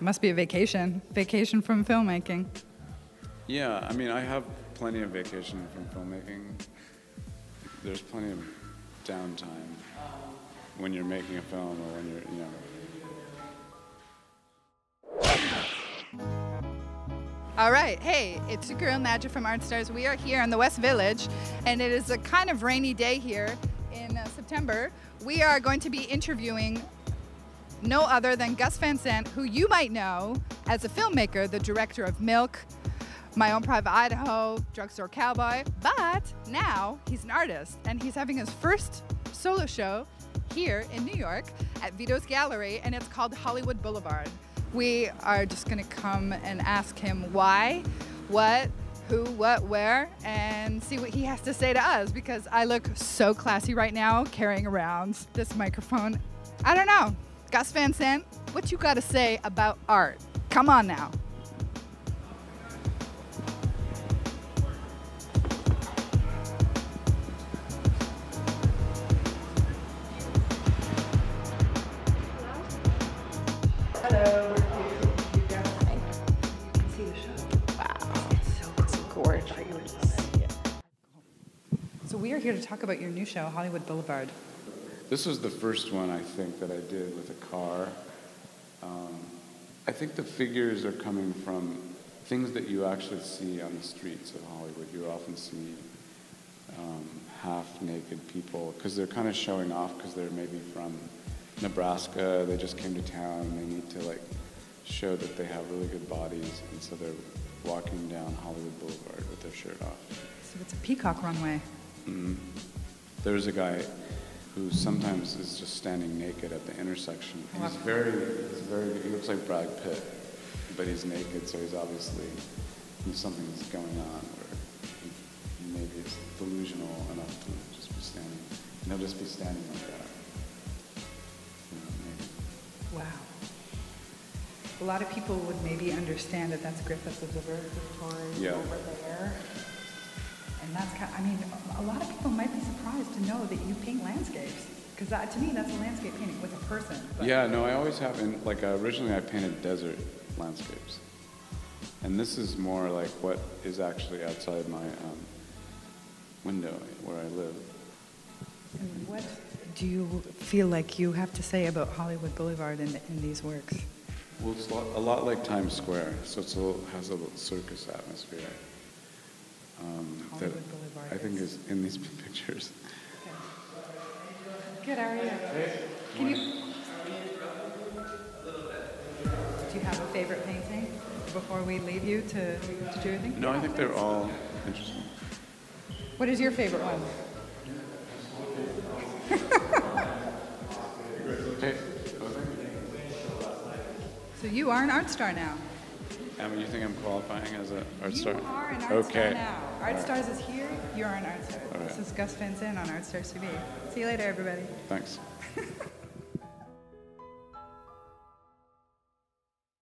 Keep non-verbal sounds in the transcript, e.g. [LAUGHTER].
Must be a vacation. Vacation from filmmaking. Yeah, I mean, I have plenty of vacation from filmmaking. There's plenty of downtime when you're making a film or when you're, you know. All right. Hey, it's your girl Nadja from Art Stars. We are here in the West Village, and it is a kind of rainy day here in uh, September. We are going to be interviewing no other than Gus Van Sant, who you might know as a filmmaker, the director of Milk, My Own Private Idaho, Drugstore Cowboy. But now he's an artist, and he's having his first solo show here in New York at Vito's Gallery, and it's called Hollywood Boulevard. We are just going to come and ask him why, what, who, what, where, and see what he has to say to us because I look so classy right now carrying around this microphone. I don't know. Gus Van Sant, what you got to say about art? Come on now. Hello. So we are here to talk about your new show, Hollywood Boulevard. This was the first one I think that I did with a car. Um, I think the figures are coming from things that you actually see on the streets of Hollywood. You often see um, half-naked people because they're kind of showing off because they're maybe from Nebraska. They just came to town and they need to like show that they have really good bodies, and so they're walking down Hollywood Boulevard with their shirt off. So it's a peacock runway. Mm-hmm. There's a guy who sometimes is just standing naked at the intersection. He's very, he's very, he looks like Brad Pitt, but he's naked, so he's obviously something's going on, or he maybe is delusional enough to just be standing. And he'll just be standing like that. You know. Wow. A lot of people would maybe understand that that's Griffith Observatory Yeah. over there. And that's kind I mean, a lot of people might be surprised to know that you paint landscapes. Because to me, that's a landscape painting with a person. But Yeah, no, I always have. In, like uh, originally, I painted desert landscapes, and this is more like what is actually outside my um, window where I live. And what do you feel like you have to say about Hollywood Boulevard in, in these works? Well, it's a lot, a lot like Times Square, so it has a little circus atmosphere. Um, that I think is- is in these [LAUGHS] pictures. Good, how are you? Can you? Do you have a favorite painting before we leave you to, to do anything? No, I think they're all interesting. What is your favorite one? Hey, [LAUGHS] So you are an art star now. Emma, you think I'm qualifying as an art you star? are an art okay. star now. Art right. Stars is here. You're an art star. All This is Gus Van Sant on Art Stars TV. See you later, everybody. Thanks. [LAUGHS]